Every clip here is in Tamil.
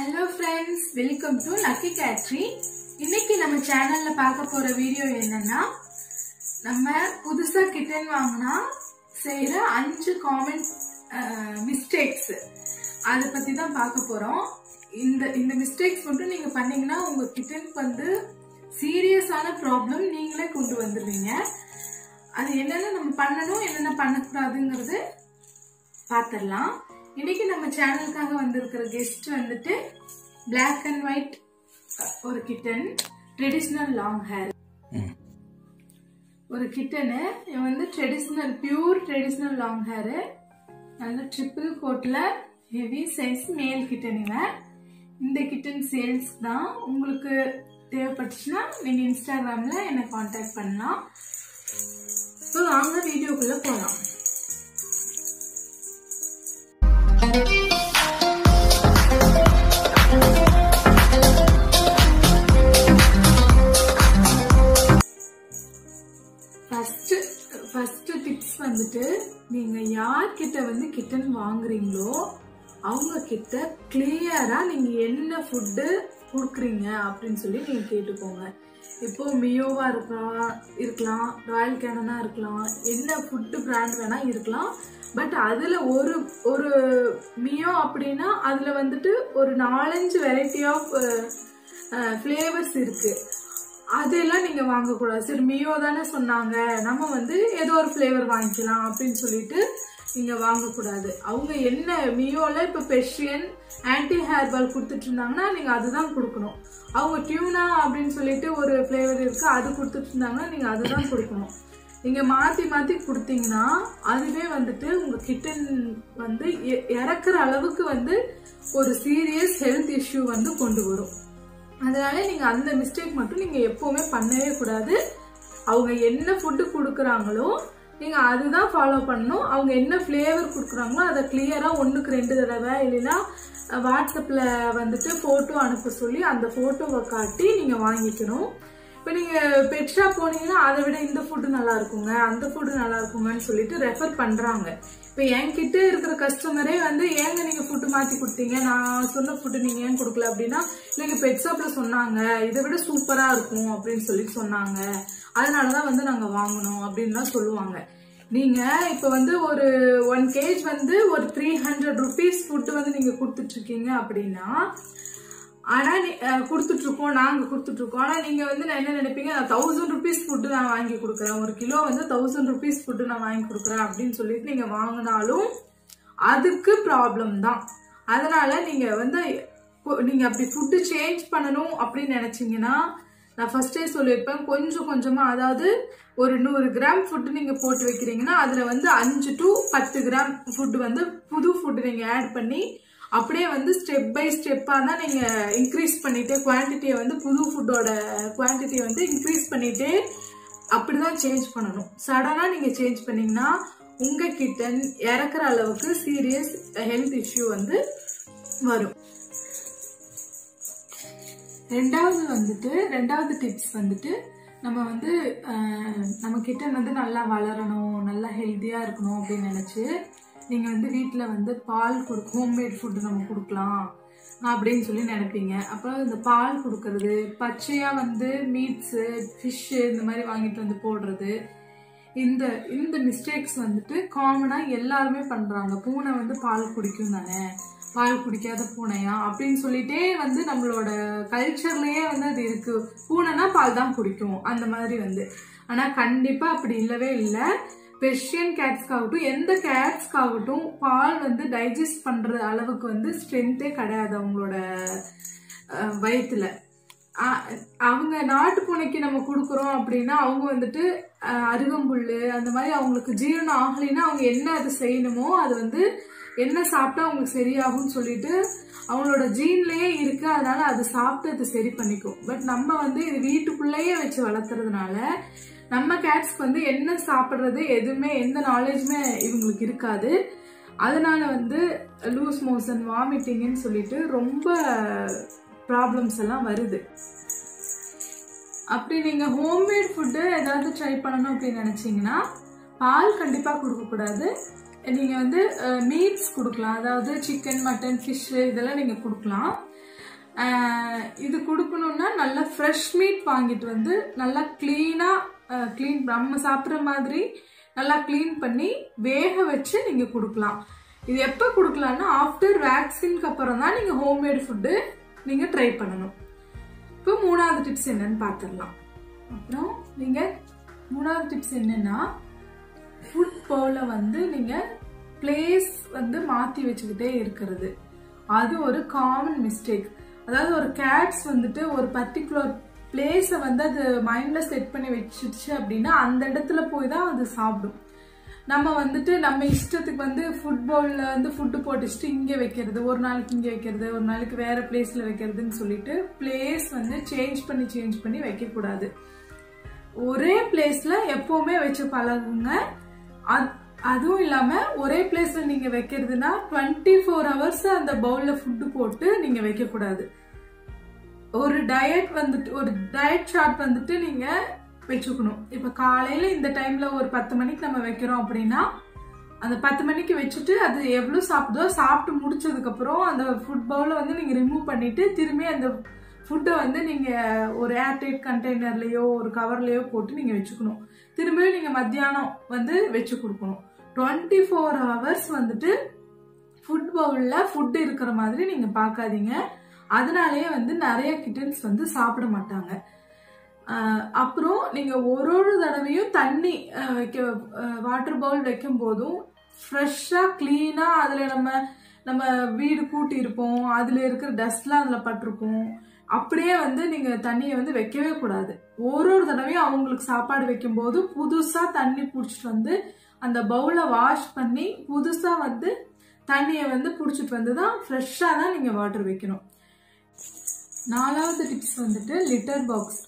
Hello friends welcome to lucky cattery இன்னைக்கு நம்ம சேனல்ல பார்க்க போற வீடியோ என்னன்னா நம்ம புதுசா கிட்டன் வாங்கினா செய்யற அஞ்சு காமன் மிஸ்டேக்ஸ் அதை பத்தி தான் பார்க்க போறோம். இந்த இந்த மிஸ்டேக்ஸ் மட்டும் நீங்க பண்ணீங்கன்னா உங்க கிட்டனுக்கு வந்து சீரியஸான ப்ராப்ளம் நீங்களே கொண்டு வந்துடுவீங்க. அது என்னென்ன நம்ம பண்ணணும் என்னென்ன பண்ணக்கூடாதுங்கிறது பார்த்துடலாம். இன்னைக்கு நம்ம சேனலுக்காக வந்திருக்கிற கெஸ்ட் வந்துட்டு Black அண்ட் ஒயிட் ஒரு கிட்டன் ட்ரெடிஷ்னல் லாங் ஹேர் ஒரு கிட்டனு இவன் வந்து traditional pure traditional long hair நல்ல ட்ரிபிள் கோட்ல ஹெவி சைஸ் மேல் கிட்டன் இவன். இந்த கிட்டன் சேல்ஸ் தான். உங்களுக்கு தேவைப்பட்டுச்சுன்னா நீங்க இன்ஸ்டாகிராம்ல என்னை காண்டாக்ட் பண்ணலாம். இப்போ வாங்க வீடியோக்குள்ள போகலாம் வந்துட்டு நீங்க யார்கிட்ட வந்து கிட்டன் வாங்குறீங்களோ அவங்க கிட்ட கிளியரா நீங்க என்ன ஃபுட்டு கொடுக்குறீங்க அப்படின்னு சொல்லி நீங்க கேட்டுக்கோங்க. இப்போ மியோவா இருக்கலாம் இருக்கலாம் ராயல் கேனனா இருக்கலாம் என்ன ஃபுட்டு பிராண்ட் வேணா இருக்கலாம். பட் அதுல ஒரு ஒரு மியோ அப்படின்னா அதுல வந்துட்டு ஒரு நாலஞ்சு வெரைட்டி ஆஃப் ஃப்ளேவர்ஸ் இருக்குது அதெல்லாம் நீங்க வாங்கக்கூடாது. சரி மியோ தானே சொன்னாங்க. நம்ம வந்து ஏதோ ஒரு ஃப்ளேவர் வாங்கிக்கலாம் அப்படின்னு சொல்லிட்டு நீங்க வாங்கக்கூடாது. அவங்க என்ன மியோல இப்ப பெர்ஷியன் ஆன்டி ஹேர் பால் கொடுத்துட்டு இருந்தாங்கன்னா நீங்க அதுதான் கொடுக்கணும். அவங்க டியூனா அப்படின்னு சொல்லிட்டு ஒரு ஃப்ளேவர் இருக்கு அது கொடுத்துட்டு இருந்தாங்கன்னா நீங்க அதுதான் கொடுக்கணும். நீங்க மாத்தி மாத்தி கொடுத்தீங்கன்னா அதுவே வந்துட்டு உங்க கிட்டன் வந்து இறக்குற அளவுக்கு வந்து ஒரு சீரியஸ் ஹெல்த் இஷ்யூ வந்து கொண்டு வரும். அதனால நீங்க அந்த மிஸ்டேக் மட்டும் நீங்க எப்பவுமே பண்ணவே கூடாது. அவங்க என்ன ஃபுட்டு கொடுக்குறாங்களோ நீங்க அதுதான் ஃபாலோ பண்ணணும். அவங்க என்ன ஃப்ளேவர் கொடுக்குறாங்களோ அதை கிளியரா ஒன்றுக்கு ரெண்டு தடவை இல்லைன்னா வாட்ஸ்அப்ல வந்துட்டு போட்டோ அனுப்ப சொல்லி அந்த போட்டோவை காட்டி நீங்க வாங்கிக்கணும். இப்போ நீங்க பெட் ஷாப் போனீங்கன்னா அதை விட இந்த ஃபுட்டு நல்லா இருக்குங்க அந்த ஃபுட்டு நல்லா இருக்குங்கன்னு சொல்லிட்டு ரெஃபர் பண்றாங்க. இப்போ என்கிட்ட இருக்கிற கஸ்டமரே வந்து ஏங்க நீங்க ஃபுட்டு மாத்தி கொடுத்தீங்க? நான் சொன்ன ஃபுட்டு நீங்க ஏன் கொடுக்கல? அப்படின்னா நீங்க பெட் சொன்னாங்க. இதை விட சூப்பரா இருக்கும் அப்படின்னு சொல்லி சொன்னாங்க. அதனாலதான் வந்து நாங்க வாங்கினோம் அப்படின்லாம் சொல்லுவாங்க. நீங்க இப்ப வந்து ஒரு ஒன் கேஜ் வந்து ஒரு த்ரீ ஹண்ட்ரட் ருபீஸ் ஃபுட்டு வந்து நீங்க கொடுத்துட்டு இருக்கீங்க அப்படின்னா ஆனா நீ- அஹ் கொடுத்துட்டு இருக்கோம் நாங்க கொடுத்துட்டு இருக்கோம் ஆனா நீங்க வந்து நான் என்ன நினைப்பீங்க நான் தௌசண்ட் ருபீஸ் ஃபுட்டு நான் வாங்கி கொடுக்குறேன். ஒரு கிலோ வந்து தௌசண்ட் ருபீஸ் ஃபுட்டு நான் வாங்கி கொடுக்குறேன் அப்படின்னு சொல்லிட்டு நீங்க வாங்கினாலும் அதுக்கு ப்ராப்ளம் தான். அதனால நீங்க வந்து இப்போ நீங்க அப்படி ஃபுட்டு சேஞ்ச் பண்ணணும் அப்படின்னு நினைச்சீங்கன்னா நான் ஃபர்ஸ்டே சொல்லியிருப்பேன் கொஞ்சம் கொஞ்சமாக அதாவது ஒரு நூறு கிராம் ஃபுட்டு நீங்கள் போட்டு வைக்கிறீங்கன்னா அதில் வந்து அஞ்சு டு பத்து கிராம் ஃபுட்டு வந்து புது ஃபுட்டு நீங்கள் ஆட் பண்ணி அப்படியே வந்து ஸ்டெப் பை ஸ்டெப்பாக தான் நீங்கள் இன்க்ரீஸ் பண்ணிகிட்டே குவான்டிட்டியை வந்து புது ஃபுட்டோட குவான்டிட்டியை வந்து இன்க்ரீஸ் பண்ணிட்டே அப்படிதான் சேஞ்ச் பண்ணணும். சடனாக நீங்கள் சேஞ்ச் பண்ணிங்கன்னா உங்க கிட்டன் இறக்குற அளவுக்கு சீரியஸ் ஹெல்த் இஷ்யூ வந்து வரும். ரெண்டாவது வந்துட்டு ரெண்டாவது டிப்ஸ் வந்துட்டு நம்ம வந்து நம்ம கிட்டன் வந்து நல்லா வளரணும் நல்லா ஹெல்த்தியாக இருக்கணும் அப்படின்னு நினச்சி நீங்கள் வந்து வீட்டில் வந்து பால் கொடுக்க ஹோம்மேட் ஃபுட்டு நம்ம கொடுக்கலாம் அப்படின்னு சொல்லி நினைப்பீங்க. அப்புறம் இந்த பால் கொடுக்கறது பச்சையாக வந்து மீட்ஸு ஃபிஷ்ஷு இந்த மாதிரி வாங்கிட்டு வந்து போடுறது இந்த இந்த மிஸ்டேக்ஸ் வந்துட்டு காமனாக எல்லாருமே பண்ணுறாங்க பூனை வந்து பால் குடிக்கும் தானே? பால் குடிக்காத பூனையா? அப்படின்னு சொல்லிட்டே வந்து நம்மளோட கல்ச்சர்லயே வந்து அது இருக்கு. பூனைனா பால் தான் குடிக்கும். அந்த மாதிரி வந்து. ஆனால் கண்டிப்பாக அப்படி இல்லவே இல்லை. பெர்ஷியன் கேட்ஸ்க்காகட்டும் எந்த கேட்ஸ்க்காகட்டும் பால் வந்து டைஜஸ்ட் பண்ணுற அளவுக்கு வந்து ஸ்ட்ரென்த்தே கிடையாது அவங்களோட வயிற்றுல அவங்க நாட்டு பூனைக்கு நம்ம கொடுக்குறோம் அப்படின்னா அவங்க வந்துட்டு அருகம்புல் அந்த மாதிரி அவங்களுக்கு ஜீரணம் ஆகலைன்னா அவங்க என்ன அது செய்யணுமோ அது வந்து என்ன சாப்பிட்டா அவங்களுக்கு சரியாகும்னு சொல்லிட்டு அவங்களோட ஜீன்லயே இருக்கு அதனால அது சாப்பிட்டு அது சரி பண்ணிக்கும். பட் நம்ம வந்து இது வீட்டுக்குள்ளேயே வச்சு வளர்த்துறதுனால நம்ம கேட்ஸ்க்கு வந்து என்ன சாப்பிட்றது எதுவுமே எந்த நாலேஜுமே இவங்களுக்கு இருக்காது. அதனால வந்து லூஸ் மோஷன் வாமிட்டிங்னு சொல்லிட்டு ரொம்ப ப்ராப்ளம்ஸ் எல்லாம் வருது. அப்படி நீங்கள் ஹோம்மேட் ஃபுட்டு ஏதாவது ட்ரை பண்ணணும் அப்படின்னு நினச்சிங்கன்னா பால் கண்டிப்பாக கொடுக்கக்கூடாது நீங்கள் வந்து மீட்ஸ் கொடுக்கலாம். அதாவது சிக்கன் மட்டன் ஃபிஷ் இதெல்லாம் நீங்கள் கொடுக்கலாம். இது கொடுக்கணுன்னா நல்லா ஃப்ரெஷ் மீட் வாங்கிட்டு வந்து நல்லா க்ளீனாக க்ளீன் நம்ம சாப்பிட்ற மாதிரி நல்லா க்ளீன் பண்ணி வேக வச்சு நீங்கள் கொடுக்கலாம். இது எப்போ கொடுக்கலான்னா ஆஃப்டர் வேக்சின்க்கு அப்புறம் தான் நீங்கள் ஹோம்மேட் ஃபுட்டு நீங்கள் ட்ரை பண்ணணும். இப்போ மூணாவது டிப்ஸ் என்னன்னு பார்த்துடலாம் அப்புறம் நீங்கள் மூணாவது டிப்ஸ் என்னன்னா ஃபுட் பவுல வந்து நீங்கள் பிளேஸ் வந்து மாற்றி வச்சுக்கிட்டே இருக்கிறது. அது ஒரு காமன் மிஸ்டேக் அதாவது ஒரு கேட்ஸ் வந்துட்டு ஒரு பர்டிகுலர் பிளேஸை வந்து அது மைண்டில் செட் பண்ணி வச்சிடுச்சு அப்படின்னா அந்த இடத்துல போய் தான் அது சாப்பிடும். நம்ம வந்துட்டு நம்ம இஷ்டத்துக்கு வந்து ஃபுட்பாலில் வந்து ஃபுட்டு போட்டுச்சுட்டு இங்கே வைக்கிறது ஒரு நாளைக்கு இங்கே வைக்கிறது ஒரு நாளைக்கு வேற பிளேஸில் வைக்கிறதுன்னு சொல்லிட்டு பிளேஸ் வந்து சேஞ்ச் பண்ணி சேஞ்ச் பண்ணி வைக்கக்கூடாது. ஒரே பிளேஸில் எப்போவுமே வச்சு பழகுங்க. அது அதுவும் இல்லாமல் ஒரே பிளேஸில் நீங்கள் வைக்கிறதுனா டுவெண்ட்டி ஃபோர் ஹவர்ஸ் அந்த பவுலில் ஃபுட்டு போட்டு நீங்கள் வைக்கக்கூடாது. ஒரு டயட் வந்துட்டு ஒரு டயட் சார்ட் வந்துட்டு நீங்க வச்சுக்கணும். இப்ப காலையில இந்த டைம்ல ஒரு பத்து மணிக்கு நம்ம வைக்கிறோம் அப்படின்னா அந்த பத்து மணிக்கு வச்சுட்டு அது எவ்வளவு சாப்பிடுதோ சாப்பிட்டு முடிச்சதுக்கு அப்புறம் அந்த ஃபுட் பவுல வந்து நீங்க ரிமூவ் பண்ணிட்டு திரும்பி அந்த ஃபுட்டை வந்து நீங்க ஒரு ஏர்டைட் கண்டெய்னர்லயோ ஒரு கவர்லயோ போட்டு நீங்க வச்சுக்கணும். திரும்பியும் நீங்க மத்தியானம் வந்து வச்சு கொடுக்கணும். டுவெண்ட்டி ஃபோர் ஹவர்ஸ் வந்துட்டு ஃபுட் பவுல்ல ஃபுட் இருக்கிற மாதிரி நீங்க பார்க்காதீங்க. அதனாலேயே வந்து நிறைய கிட்டன்ஸ் வந்து சாப்பிட மாட்டாங்க. அப்புறம் நீங்கள் ஒரு ஒரு தடவையும் தண்ணி வைக்க வாட்டர் பவுல் வைக்கும் போதும் ஃப்ரெஷ்ஷாக க்ளீனாக அதில் நம்ம நம்ம வீடு கூட்டி இருப்போம் இருக்கிற டஸ்ட்லாம் அதில் பட்டிருப்போம். அப்படியே வந்து நீங்கள் தண்ணியை வந்து வைக்கவே கூடாது. ஒரு ஒரு தடவையும் அவங்களுக்கு சாப்பாடு வைக்கும்போது புதுசாக தண்ணி பிடிச்சிட்டு வந்து அந்த பவுலை வாஷ் பண்ணி புதுசாக வந்து தண்ணியை வந்து பிடிச்சிட்டு வந்து தான் ஃப்ரெஷ்ஷாக தான் நீங்கள் வாட்டர் வைக்கணும். நாலாவது டிப்ஸ் வந்துட்டு லிட்டர் பாக்ஸ்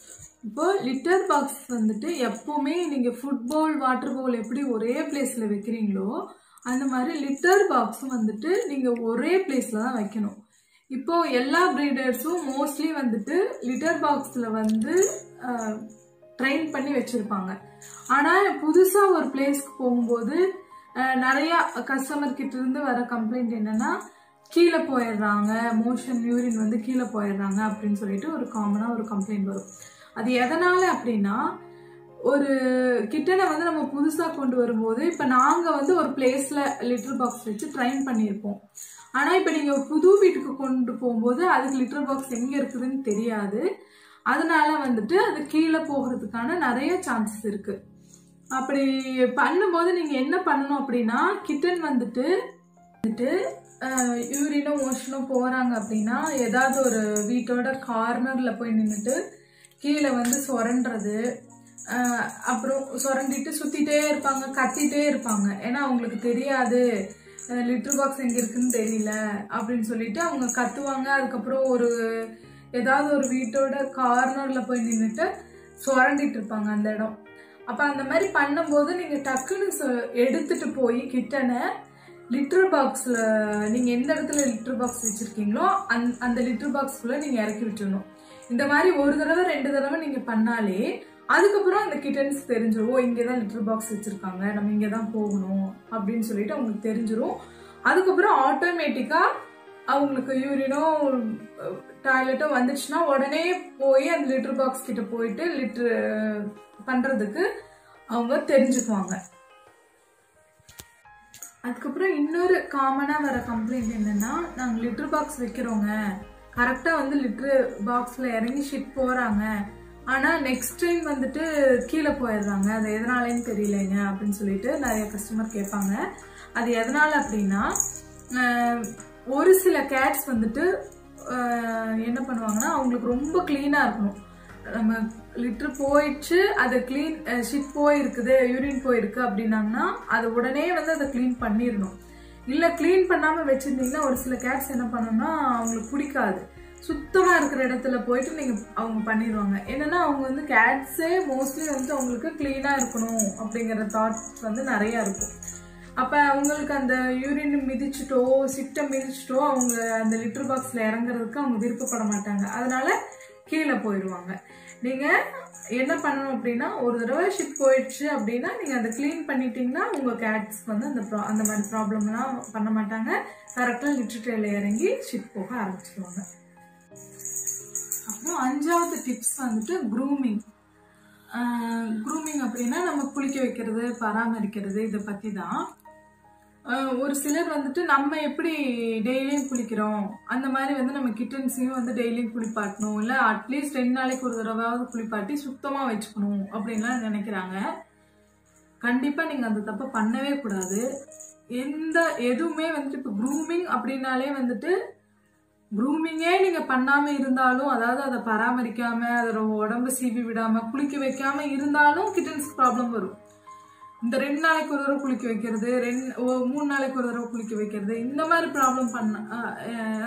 இப்போ லிட்டர் பாக்ஸ் வந்துட்டு எப்போவுமே நீங்கள் ஃபுட்பால் வாட்டர் பவுல் எப்படி ஒரே பிளேஸில் வைக்கிறீங்களோ அந்த மாதிரி லிட்டர் பாக்ஸும் வந்துட்டு நீங்கள் ஒரே பிளேஸில் தான் வைக்கணும். இப்போது எல்லா ப்ரீடர்ஸும் மோஸ்ட்லி வந்துட்டு லிட்டர் பாக்ஸில் வந்து ட்ரெயின் பண்ணி வச்சுருப்பாங்க. ஆனால் புதுசாக ஒரு பிளேஸ்க்கு போகும்போது நிறையா கஸ்டமர்கிட்ட கஸ்டமர் இருந்து வர கம்ப்ளைண்ட் என்னன்னா கீழே போயிடுறாங்க மோஷன் யூரின் வந்து கீழே போயிடுறாங்க அப்படின்னு சொல்லிட்டு ஒரு காமனாக ஒரு கம்ப்ளைண்ட் வரும். அது எதனால அப்படின்னா ஒரு கிட்டனை வந்து நம்ம புதுசாக கொண்டு வரும்போது இப்போ நாங்கள் வந்து ஒரு பிளேஸில் லிட்டர் பாக்ஸ் வச்சு ட்ரைன் பண்ணியிருப்போம். ஆனால் இப்போ நீங்கள் புது வீட்டுக்கு கொண்டு போகும்போது அதுக்கு லிட்டர் பாக்ஸ் எங்கே இருக்குதுன்னு தெரியாது. அதனால வந்துட்டு அது கீழே போகிறதுக்கான நிறைய சான்சஸ் இருக்குது அப்படி பண்ணும்போது நீங்கள் என்ன பண்ணணும் அப்படின்னா கிட்டன் வந்துட்டு வந்துட்டு யூரினோ மோஷனோ போகிறாங்க அப்படின்னா ஏதாவது ஒரு வீட்டோட கார்னரில் போய் நின்றுட்டு கீழே வந்து சுரண்டுறது அப்புறம் சுரண்டிட்டு சுற்றிட்டே இருப்பாங்க கத்திட்டே இருப்பாங்க. ஏன்னா அவங்களுக்கு தெரியாது லிட்டர் பாக்ஸ் எங்கே இருக்குன்னு தெரியல அப்படின்னு சொல்லிட்டு அவங்க கத்துவாங்க. அதுக்கப்புறம் ஒரு ஏதாவது ஒரு வீட்டோட கார்னரில் போய் நின்றுட்டு சுரண்டிட்டு இருப்பாங்க அந்த இடம். அப்போ அந்த மாதிரி பண்ணும்போது நீங்கள் டக்குன்னு சொ- எடுத்துட்டு போய் கிட்டனை லிட்டர் பாக்ஸில் நீங்கள் எந்த இடத்துல லிட்டர் பாக்ஸ் வச்சுருக்கீங்களோ அந்த அந்த லிட்டர் பாக்ஸ்குள்ளே நீங்கள் இறக்கி விட்டுணும் இந்த மாதிரி ஒரு தடவை ரெண்டு தடவை நீங்கள் பண்ணாலே அதுக்கப்புறம் அந்த கிட்டன்ஸ் தெரிஞ்சிடும் ஓ இங்கே தான் லிட்டர் பாக்ஸ் வச்சுருக்காங்க நம்ம இங்கே தான் போகணும் அப்படின்னு சொல்லிட்டு அவங்களுக்கு தெரிஞ்சிடும் அதுக்கப்புறம் ஆட்டோமேட்டிக்காக அவங்களுக்கு யூரினோ டாய்லெட்டோ வந்துச்சுன்னா உடனே போய் அந்த லிட்டர் பாக்ஸ் கிட்ட போயிட்டு லிட்டர் பண்ணுறதுக்கு அவங்க தெரிஞ்சுக்குவாங்க. அதுக்கப்புறம் இன்னொரு காமனாக வர கம்ப்ளைண்ட் என்னன்னா நாங்கள் லிட்டர் பாக்ஸ் வைக்கிறோங்க. கரெக்டாக வந்து லிட்ரு பாக்ஸில் இறங்கி ஷிட் போகிறாங்க ஆனால் நெக்ஸ்ட் டைம் வந்துட்டு கீழே போயிடுறாங்க. அது எதனாலேன்னு தெரியலைங்க அப்படின்னு சொல்லிட்டு நிறைய கஸ்டமர் கேட்பாங்க. அது எதனால் அப்படின்னா ஒரு சில கேட்ஸ் வந்துட்டு என்ன பண்ணுவாங்கன்னா அவங்களுக்கு ரொம்ப க்ளீனாக இருக்கணும். நம்ம லிட்டர் போயிடுச்சு அது க்ளீன் ஷிப் போயிருக்குது யூரின் போயிருக்கு அப்படின்னாங்கன்னா அது உடனே வந்து அதை க்ளீன் பண்ணிடணும். இல்லை க்ளீன் பண்ணாமல் வச்சுருந்தீங்கன்னா ஒரு சில கேட்ஸ் என்ன பண்ணணும்னா அவங்களுக்கு பிடிக்காது. சுத்தமாக இருக்கிற இடத்துல போயிட்டு நீங்கள் அவங்க பண்ணிடுவாங்க. என்னன்னா அவங்க வந்து கேட்ஸே மோஸ்ட்லி வந்து அவங்களுக்கு க்ளீனாக இருக்கணும் அப்படிங்கிற தாட்ஸ் வந்து நிறையா இருக்கும். அப்போ அவங்களுக்கு அந்த யூரின் மிதிச்சிட்டோ சிட்டை மிதிச்சிட்டோ அவங்க அந்த லிட்டர் பாக்ஸில் இறங்குறதுக்கு அவங்க விருப்பப்பட மாட்டாங்க. அதனால கீழே போயிடுவாங்க. நீங்கள் என்ன பண்ணணும் அப்படின்னா ஒரு தடவை ஷிப் போயிடுச்சு அப்படின்னா நீங்கள் அதை க்ளீன் பண்ணிட்டீங்கன்னா உங்கள் கேட்ஸ் வந்து அந்த ப்ரா அந்த மாதிரி ப்ராப்ளம்லாம் பண்ண மாட்டாங்க. கரெக்டாக லிட்டர் இறங்கி ஷிப் போக ஆரம்பிச்சிடுவாங்க அப்புறம் அஞ்சாவது டிப்ஸ் வந்துட்டு க்ரூமிங் க்ரூமிங் அப்படின்னா நம்ம குளிக்க வைக்கிறது பராமரிக்கிறது இதை பற்றி தான் ஒரு சிலர் வந்துட்டு நம்ம எப்படி டெய்லியும் குளிக்கிறோம்? அந்த மாதிரி வந்து நம்ம கிட்டன்ஸையும் வந்து டெய்லியும் குளிப்பாட்டணும். இல்லை அட்லீஸ்ட் ரெண்டு நாளைக்கு ஒரு தடவையாவது குளிப்பாட்டி சுத்தமாக வச்சுக்கணும் அப்படின்லாம் நினைக்கிறாங்க. கண்டிப்பாக நீங்கள் அந்த தப்பை பண்ணவே கூடாது. எந்த எதுவுமே வந்துட்டு இப்போ க்ரூமிங் அப்படின்னாலே வந்துட்டு க்ரூமிங்கே நீங்கள் பண்ணாமல் இருந்தாலும் அதாவது அதை பராமரிக்காமல் அதோட உடம்பு சீவி விடாமல் குளிக்க வைக்காமல் இருந்தாலும் கிட்டன்ஸ்க்கு ப்ராப்ளம் வரும். இந்த ரெண்டு நாளைக்கு ஒரு தடவை குளிக்க வைக்கிறது ரெண்டு ஓ- மூணு நாளைக்கு ஒரு தடவை குளிக்க வைக்கிறது இந்த மாதிரி ப்ராப்ளம் பண்ண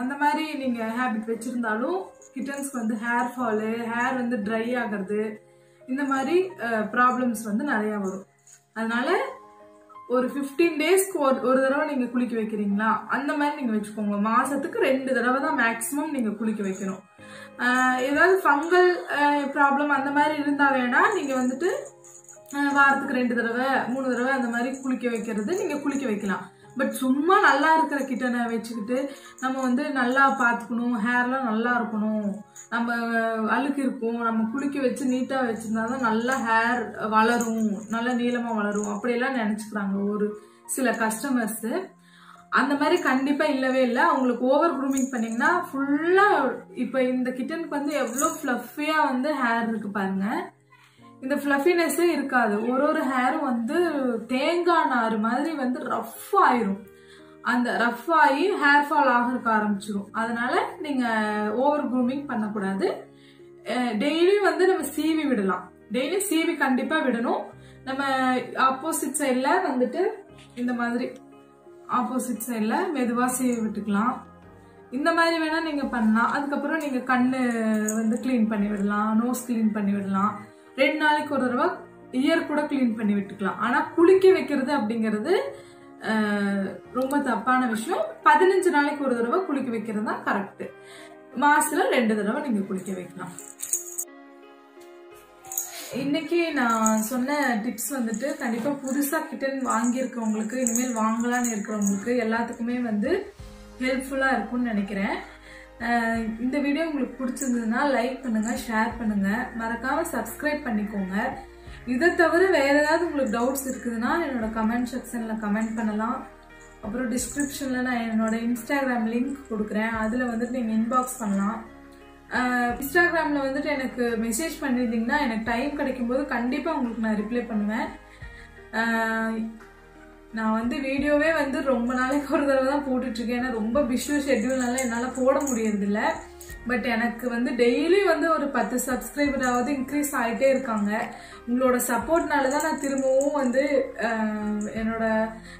அந்த மாதிரி நீங்கள் ஹேபிட் வச்சுருந்தாலும் கிட்டன்ஸ்க்கு வந்து ஹேர் ஃபாலு ஹேர் வந்து ட்ரை ஆகிறது இந்த மாதிரி ப்ராப்ளம்ஸ் வந்து நிறையா வரும். அதனால ஒரு ஃபிஃப்டீன் டேஸ்க்கு ஒரு ஒரு தடவை நீங்கள் குளிக்க வைக்கிறீங்களா? அந்த மாதிரி நீங்கள் வச்சுக்கோங்க. மாதத்துக்கு ரெண்டு தடவை தான் மேக்ஸிமம் நீங்கள் குளிக்க வைக்கணும். ஏதாவது ஃபங்கல் ப்ராப்ளம் அந்த மாதிரி இருந்தால் வேணால் நீங்கள் வந்துட்டு வாரத்துக்கு ரெண்டு தடவை மூணு தடவை அந்த மாதிரி குளிக்க வைக்கிறது நீங்கள் குளிக்க வைக்கலாம். பட் சும்மா நல்லா இருக்கிற கிட்டனை வச்சுக்கிட்டு நம்ம வந்து நல்லா பார்த்துக்கணும் ஹேர்லாம் நல்லா இருக்கணும். நம்ம அழுக்கு இருக்கும் நம்ம குளிக்க வச்சு நீட்டாக வச்சுருந்தா தான் நல்லா ஹேர் வளரும் நல்லா நீளமாக வளரும். அப்படியெல்லாம் நினச்சிக்கிறாங்க ஒரு சில கஸ்டமர்ஸு அந்த மாதிரி கண்டிப்பாக இல்லவே இல்லை. அவங்களுக்கு ஓவர் க்ரூமிங் பண்ணிங்கன்னா ஃபுல்லாக இப்போ இந்த கிட்டனுக்கு வந்து எவ்வளோ ஃப்ளஃபியாக வந்து ஹேர் இருக்கு பாருங்கள் இந்த ஃப்ளஃபினஸ்ஸே இருக்காது. ஒரு ஒரு ஹேரும் வந்து தேங்காய் நார் மாதிரி வந்து ரஃப் ஆயிரும். அந்த ரஃப் ஆகி ஹேர் ஃபால் ஆகிறதுக்கு ஆரம்பிச்சிடும் அதனால நீங்கள் ஓவர் க்ரூமிங் பண்ணக்கூடாது. டெய்லியும் வந்து நம்ம சீவி விடலாம். டெய்லி சீவி கண்டிப்பாக விடணும். நம்ம ஆப்போசிட் சைடில் வந்துட்டு இந்த மாதிரி ஆப்போசிட் சைடில் மெதுவாக சீவி விட்டுக்கலாம். இந்த மாதிரி வேணால் நீங்கள் பண்ணலாம். அதுக்கப்புறம் நீங்கள் கண் வந்து க்ளீன் பண்ணி விடலாம். நோஸ் க்ளீன் பண்ணி விடலாம். ரெண்டு நாளைக்கு ஒரு தடவை இயர் கூட க்ளீன் பண்ணி விட்டுக்கலாம். ஆனால் குளிக்க வைக்கிறது அப்படிங்கிறது ரொம்ப தப்பான விஷயம். பதினஞ்சு நாளைக்கு ஒரு தடவை குளிக்க வைக்கிறது தான் கரெக்டு மாசத்துல ரெண்டு தடவை நீங்கள் குளிக்க வைக்கலாம். இன்னைக்கு நான் சொன்ன டிப்ஸ் வந்துட்டு கண்டிப்பா புதுசா கிட்டன் வாங்கியிருக்கவங்களுக்கு இனிமேல் வாங்கலாம்னு இருக்கிறவங்களுக்கு எல்லாத்துக்குமே வந்து ஹெல்ப்ஃபுல்லா இருக்கும்னு நினைக்கிறேன். இந்த வீடியோ உங்களுக்கு பிடிச்சிருந்ததுன்னா லைக் பண்ணுங்கள் ஷேர் பண்ணுங்கள் மறக்காமல் சப்ஸ்கிரைப் பண்ணிக்கோங்க. இதை தவிர வேறு ஏதாவது உங்களுக்கு டவுட்ஸ் இருக்குதுன்னா என்னோட கமெண்ட் செக்ஷனில் கமெண்ட் பண்ணலாம். அப்புறம் டிஸ்கிரிப்ஷனில் நான் என்னோட இன்ஸ்டாகிராம் லிங்க் கொடுக்குறேன். அதில் வந்துட்டு நீங்கள் இன்பாக்ஸ் பண்ணலாம். இன்ஸ்டாகிராமில் வந்துட்டு எனக்கு மெசேஜ் பண்ணியிருந்தீங்கன்னா எனக்கு டைம் கிடைக்கும்போது கண்டிப்பாக உங்களுக்கு நான் ரிப்ளை பண்ணுவேன். நான் வந்து வீடியோவே வந்து ரொம்ப நாளைக்கு ஒரு தடவை தான் போட்டுட்ருக்கேன். ஏன்னா ரொம்ப பிஷ்யூ ஷெட்யூல்னால என்னால் போட முடியறதில்ல. பட் எனக்கு வந்து டெய்லி வந்து ஒரு பத்து சப்ஸ்கிரைபராவது இன்க்ரீஸ் ஆகிட்டே இருக்காங்க. உங்களோட சப்போர்ட்னால தான் நான் திரும்பவும் வந்து என்னோட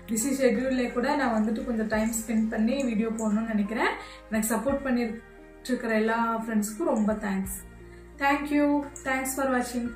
பிஸி ஷெட்யூல்லே கூட நான் வந்துட்டு கொஞ்சம் டைம் ஸ்பெண்ட் பண்ணி வீடியோ போடணும்னு நினைக்கிறேன். எனக்கு சப்போர்ட் பண்ணிட்டு இருக்கிற எல்லா ஃப்ரெண்ட்ஸ்க்கும் ரொம்ப தேங்க்ஸ் தேங்க்யூ தேங்க்ஸ் ஃபார் வாட்சிங்